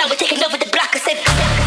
sound, we're taking over the block. I said.